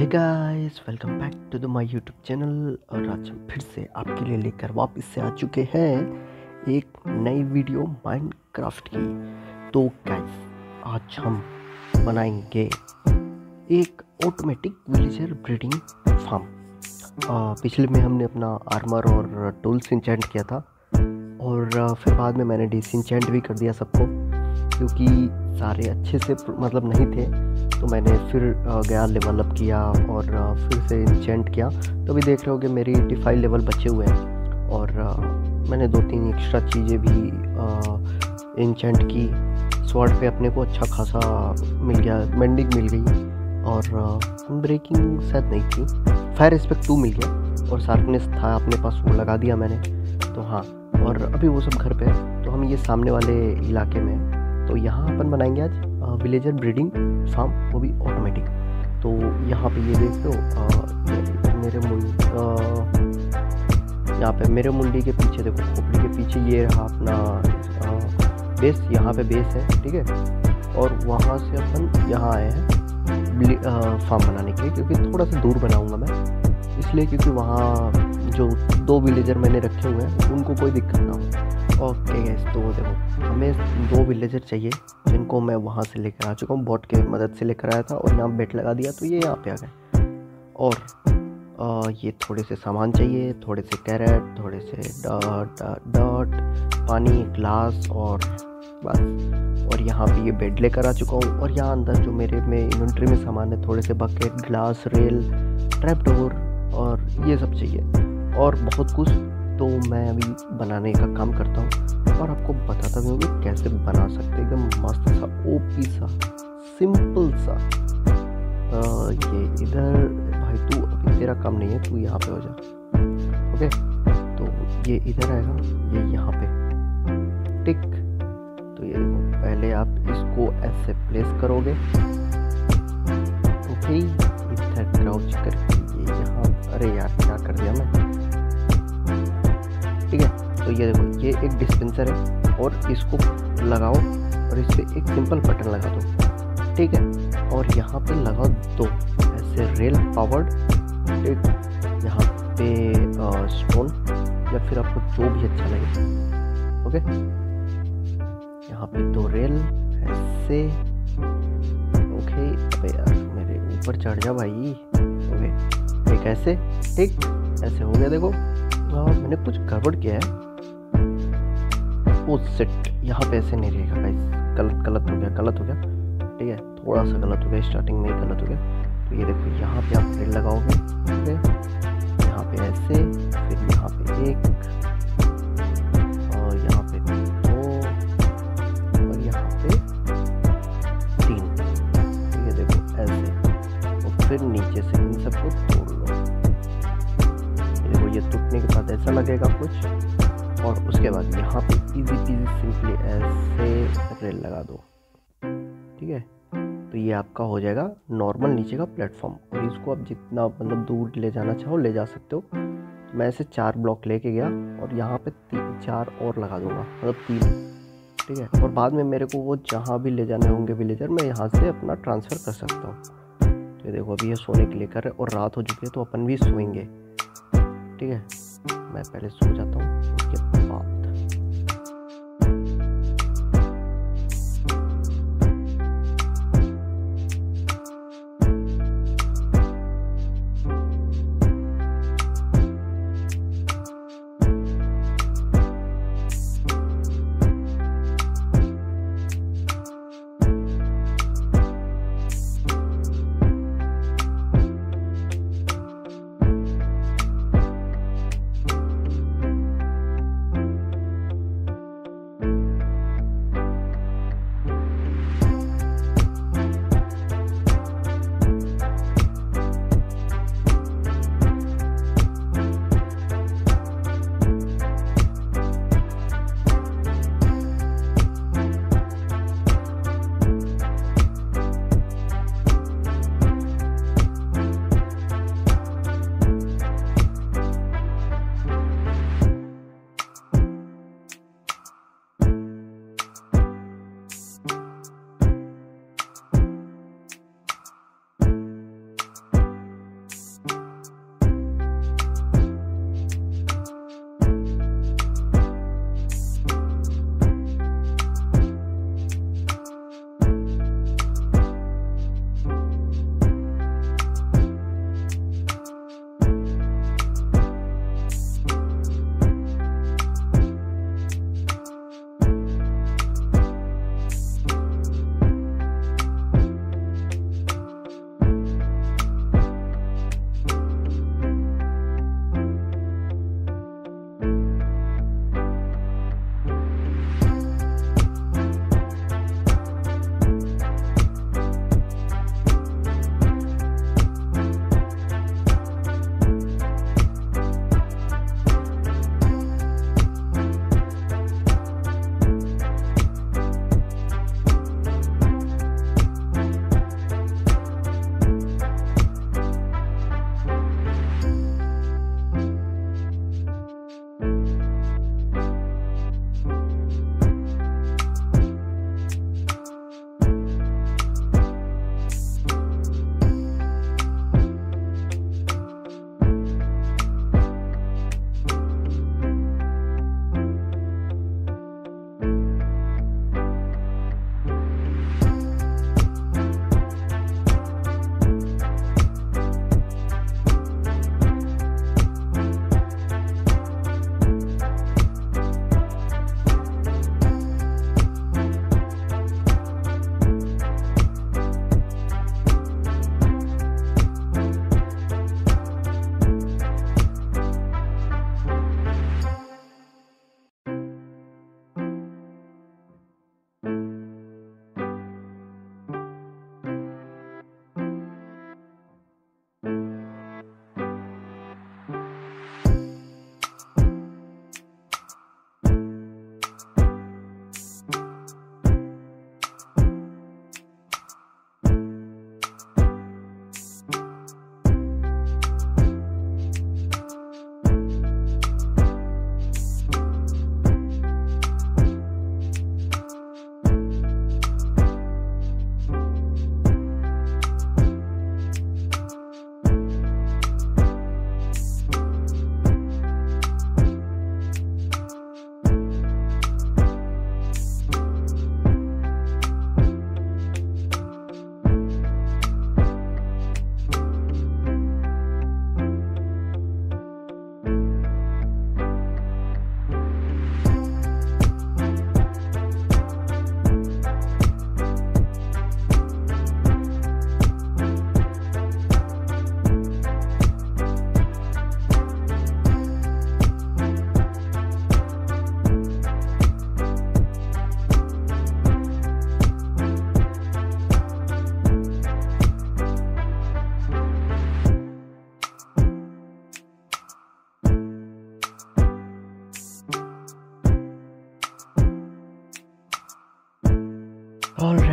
Hey guys welcome back to the my YouTube channel और आज हम फिर से आपके लिए लेकर वापस से आ चुके हैं एक नई वीडियो माइनक्राफ्ट की। तो गाइस आज हम बनाएँगे एक ऑटोमेटिक विलेजर ब्रीडिंग फार्म पिछले में हमने अपना आर्मर और टूल्स इंचेंट किया था। और फिर बाद में मैंने डिसइंचेंट भी कर दिया सबको। क्योंकि सारे अच्छे से मतलब नहीं थे तो मैंने फिर गया लेवल अप किया और फिर से इंचेंट किया। तो अभी देख रहे हो कि मेरी एटी फाइव लेवल बचे हुए हैं और मैंने दो तीन एक्स्ट्रा चीज़ें भी इंचेंट की। स्वॉर्ड पे अपने को अच्छा खासा मिल गया मेंडिंग मिल गई और ब्रेकिंग शायद नहीं थी। फायर रिस्पेक्ट टू मिल गया और शार्पनेस था अपने पास, वो लगा दिया मैंने। तो हाँ और अभी वो सब घर पे है तो हम ये सामने वाले इलाके में तो यहाँ अपन बनाएँगे आज विलेजर ब्रीडिंग फार्म वो भी ऑटोमेटिक तो यहाँ पे ये देख लो मेरे मुंडी यहाँ पे मेरे मुंडी के पीछे देखो, खोपड़ी के पीछे ये रहा अपना बेस यहाँ पे बेस है, ठीक है? और वहाँ से अपन यहाँ आए हैं फार्म बनाने के लिए, क्योंकि थोड़ा सा दूर बनाऊँगा मैं। इसलिए क्योंकि वहाँ जो दो विलेजर मैंने रखे हुए हैं, उनको कोई दिक्कत ओके गैस तो वो देखो हमें दो विलेजर चाहिए जिनको मैं वहाँ से लेकर आ चुका हूँ बोट के मदद से लेकर आया था और यहाँ बेट लगा दिया तो ये यहाँ पे आ गए। और आ, ये थोड़े से सामान चाहिए थोड़े से कैरेट थोड़े से डॉट डॉट पानी ग्लास और बस। और यहाँ पे ये बेड लेकर आ चुका हूँ और यहाँ अंदर जो मेरे में इन्वेंट्री में सामान है थोड़े से bucket glass rail trap door और ये सब चाहिए। और बहुत कुछ तो मैं अभी बनाने का काम करता हूँ और आपको बताता हूँ कि कैसे बना सकते एकदम मस्त सा ओपी सा सिंपल सा। आ, ये इधर भाई तू अभी तेरा काम नहीं है तू यहाँ पे हो जा। ओके? तो ये इधर आएगा ये यहाँ पे। टिक। तो ये पहले आप इसको ऐसे प्लेस करोगे। ओके? इधर क्राउच करके ये यहाँ अरे यार क्या कर दिया मैं? तो ये देखो, ये एक डिस्पेंसर है और इसको लगाओ और इस पर एक सिंपल बटन लगा दो, ठीक है? और यहाँ पे लगाओ दो ऐसे रेल पावर्ड ठीक यहाँ पे स्टोन या फिर आपको जो भी अच्छा लगे, ओके? यहाँ पे दो रेल ऐसे, ओके? यार, मेरे ऊपर चढ़ जा भाई, ओके? एक ऐसे, ठीक? ऐसे हो गया देखो। हाँ मैंने कुछ गड़बड़ किया है। वो सेट यहाँ पे ऐसे नहीं रहेगा गाइस गलत गलत हो गया, गलत हो गया. ठीक है? थोड़ा सा गलत हो गया स्टार्टिंग में गलत हो गया. तो ये देखो, यहाँ पे आप रेल लगाओगे ठीक है यहाँ पे ऐसे, फिर यहाँ पे एक, और यहाँ पे दो, और यहाँ पे तीन. ठीक है, देखो, ऐसे. और फिर नीचे से इन सबको तोड़ लो. देखो, ये टूटने के बाद ऐसा लगेगा कुछ. और उसके बाद यहाँ पे इजी इजी सिंपली ऐसे रेल लगा दो। ठीक है? तो ये आपका हो जाएगा नॉर्मल नीचे का प्लेटफॉर्म और इसको आप जितना मतलब दूर ले जाना चाहो ले जा सकते हो। तो मैं ऐसे चार ब्लॉक लेके गया और यहाँ पे तीन चार और लगा दूँगा मतलब तीन। ठीक है? और बाद में मेरे को वो जहाँ भी ले जाने होंगे विलेजर मैं यहाँ से अपना ट्रांसफ़र कर सकता हूँ। तो देखो, अभी ये सोने के लिए कर रहे और रात हो चुकी है तो अपन भी सोएँगे। ठीक है? मैं पहले सो जाता हूँ उसके बाद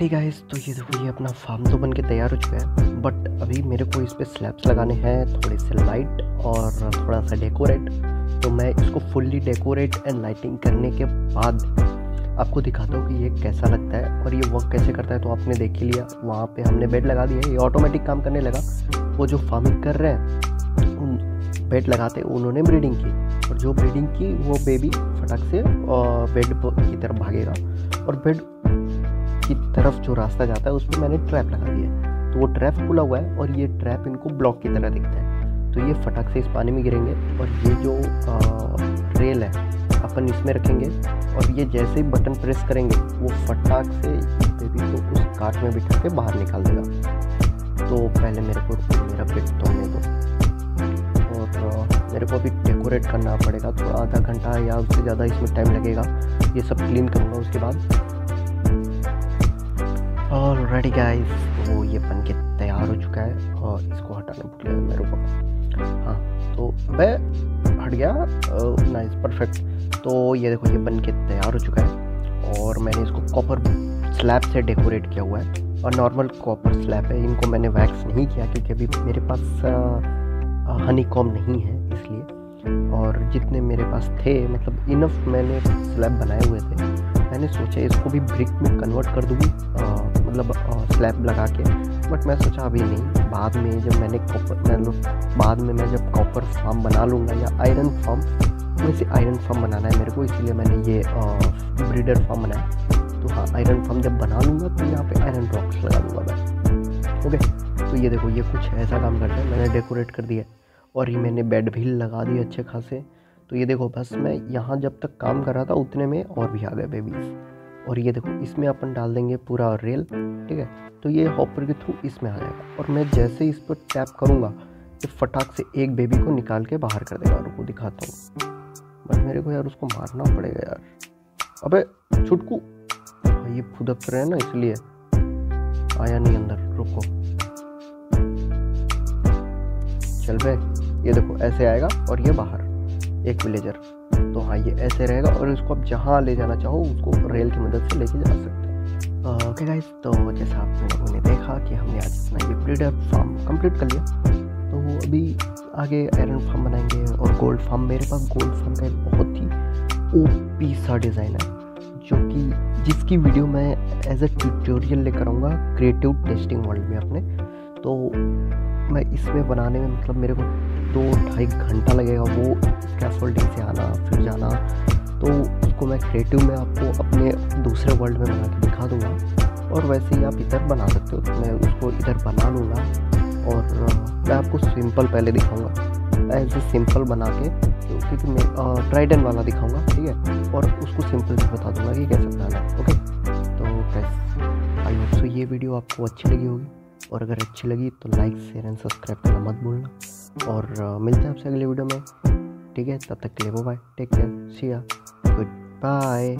ऑलरेडी गाइस तो ये देखो, ये अपना फार्म तो बन के तैयार हो चुका है बट अभी मेरे को इस पर स्लैब्स लगाने हैं, थोड़े से लाइट और थोड़ा सा डेकोरेट तो मैं इसको फुल्ली डेकोरेट एंड लाइटिंग करने के बाद आपको दिखाता हूँ कि ये कैसा लगता है और ये वर्क कैसे करता है तो आपने देख ही लिया, वहाँ पे हमने बेड लगा दिया ये ऑटोमेटिक काम करने लगा। वो जो फ़ार्मिंग कर रहे हैं, उन बेड लगाते, उन्होंने ब्रीडिंग की और जो ब्रीडिंग की, वो बेबी फटक से बेड की तरफ़ भागेगा और बेड की तरफ़ जो रास्ता जाता है, उसमें मैंने ट्रैप लगा दिया। तो वो ट्रैप खुला हुआ है और ये ट्रैप इनको ब्लॉक की तरह दिखता है। तो ये फटाक से इस पानी में गिरेंगे और ये जो रेल है, अपन इसमें रखेंगे और ये जैसे ही बटन प्रेस करेंगे, वो फटाक से बेबी को उस काट में बिठा के बाहर निकाल देगा। तो पहले मेरे को, मेरा पेट तोड़ने दो। और मेरे को अभी डेकोरेट करना पड़ेगा, थोड़ा आधा घंटा या उससे ज़्यादा इसमें टाइम लगेगा। ये सब क्लीन करूँगा उसके बाद। ऑलरेडी गाइस तो ये बन के तैयार हो चुका है और इसको हटाने भूल गया मेरे को हाँ तो वह हट गया नाइस परफेक्ट तो ये देखो, ये बन के तैयार हो चुका है और मैंने इसको कॉपर स्लैब से डेकोरेट किया हुआ है। और नॉर्मल कॉपर स्लैब है, इनको मैंने वैक्स नहीं किया क्योंकि अभी मेरे पास हनी कॉम नहीं है इसलिए। और जितने मेरे पास थे मतलब इनफ मैंने स्लैब बनाए हुए थे, मैंने सोचा इसको भी ब्रिक में कन्वर्ट कर दूँ मतलब स्लैब लगा के। बट मैं सोचा अभी नहीं, बाद में जब मैंने कॉपर मतलब बाद में मैं जब कॉपर फार्म बना लूँगा या आयरन फार्म वैसे आयरन फार्म बनाना है मेरे को, इसलिए मैंने ये ब्रीडर फार्म बनाया। तो हाँ आयरन फार्म जब बना लूँगा तो यहाँ पे आयरन रॉक्स लगा दूँगा मैं। ओके तो ये देखो, ये कुछ ऐसा काम करता है, मैंने डेकोरेट कर दिया और ये मैंने बेड भी लगा दिए अच्छे खासे। तो ये देखो, बस मैं यहाँ जब तक काम कर रहा था, उतने में और भी आ गए बेबीज़ और ये देखो, इसमें अपन डाल देंगे पूरा रेल ठीक है? तो ये हॉपर के थ्रू इसमें आ जाएगा। और मैं जैसे इस पर टैप करूँगा, ये फटाक से एक बेबी को निकाल के बाहर कर देगा। और दिखाता हूँ। बट मेरे को यार उसको मारना पड़ेगा यार। अबे, छुटकू। ये फुदक रहे हैं ना, इसलिए। आया नहीं अंदर, रुको। चल बे, ये देखो, ऐसे आएगा और ये बाहर, एक विलेजर तो हाँ ये ऐसे रहेगा और इसको आप जहाँ ले जाना चाहो, उसको रेल की मदद से लेके जा सकते हो। ओके गाइस तो जैसा आप लोगों ने देखा कि हमने आज अपना ये ब्रीडर फार्म कंप्लीट कर लिया। तो अभी आगे आयरन फार्म बनाएँगे और गोल्ड फार्म मेरे पास गोल्ड फार्म का एक बहुत ही ओपी सा डिज़ाइन है, जो कि जिसकी वीडियो मैं एज ए ट्यूटोरियल लेकर आऊँगा क्रिएटिव टेस्टिंग वर्ल्ड में अपने। तो मैं इसमें बनाने में मतलब मेरे को दो ढाई घंटा लगेगा, वो स्कैफोल्डिंग से आना। तो उसको मैं क्रिएटिव में आपको अपने दूसरे वर्ल्ड में बना के दिखा दूँगा। और वैसे ही आप इधर बना सकते हो। तो मैं उसको इधर बना लूँगा। और मैं आपको सिंपल पहले दिखाऊँगा। ऐसे सिंपल बना के, क्योंकि मैं ट्राइडन वाला दिखाऊँगा, ठीक है? और उसको सिंपल भी बता दूँगा कि कैसे बनाना है, ओके? तो कैसे आई होप सो ये वीडियो आपको अच्छी लगी होगी। और अगर अच्छी लगी तो लाइक शेयर एंड सब्सक्राइब करना मत भूलना। और मिलते हैं आपसे अगले वीडियो में। ठीक है? तब तक के लिए bye take care see ya goodbye